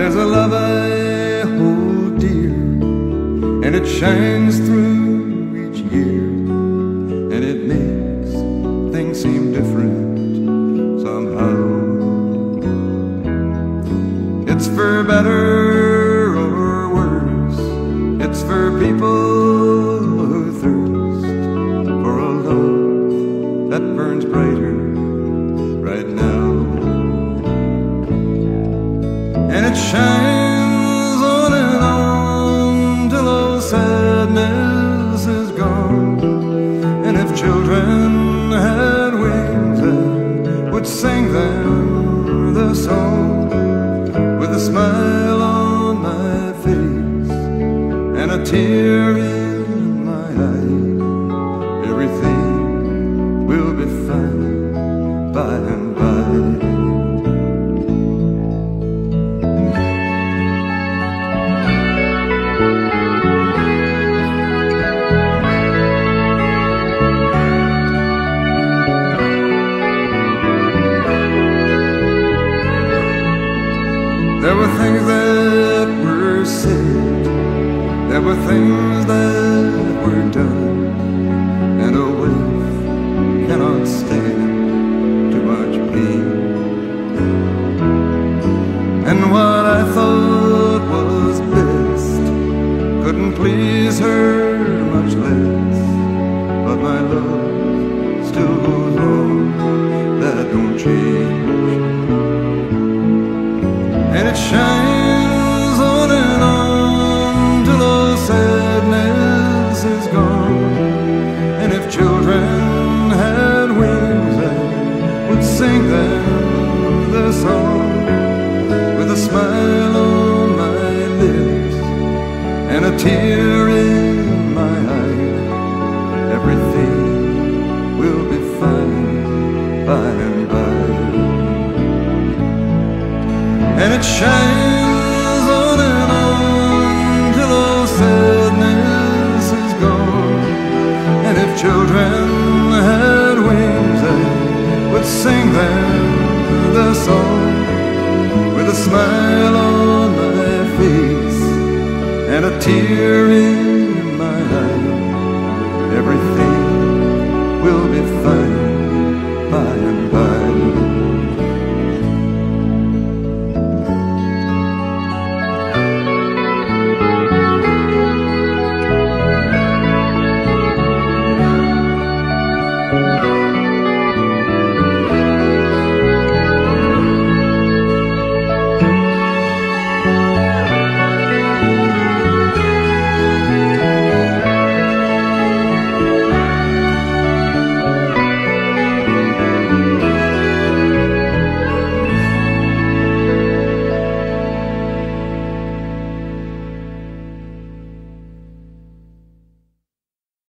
There's a love I oh hold dear, and it shines through each year, and it makes things seem different somehow. It's for better or worse, it's for people it shines on and on till all sadness is gone. And if children had wings, I would sing them the song with a smile on my face and a tear there were things that were done, and a wife cannot stand too much pain. And what I thought was best couldn't please her tear in my eye. Everything will be fine by and by and it shines on and on till all sadness is gone. And if children tear in my eye. Everything will be fine by and by.